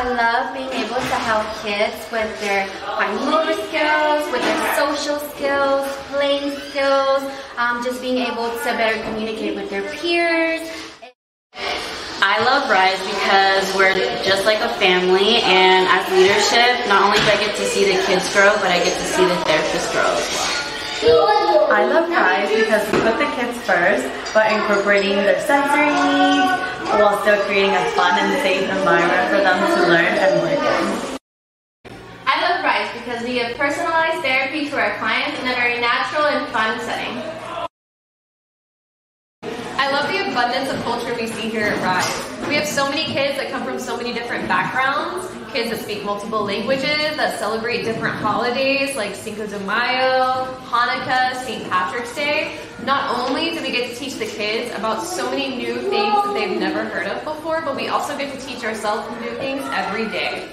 I love being able to help kids with their fine motor skills, with their social skills, playing skills, um, just being able to better communicate with their peers. I love Rise because we're just like a family, and as leadership, not only do I get to see the kids grow, but I get to see the therapists grow as well. I love Rise because we put the kids first, but incorporating their sensory needs while still creating a fun and safe environment for them to learn and work in. I love Rise because we give personalized therapy to our clients in a very natural and fun setting. I love the abundance of culture we see here at Rise. We have so many kids that come from so many different backgrounds, kids that speak multiple languages, that celebrate different holidays like Cinco de Mayo, Hanukkah, St. Patrick's Day. Not only do we get to teach the kids about so many new things that they've never heard of before, but we also get to teach ourselves new things every day.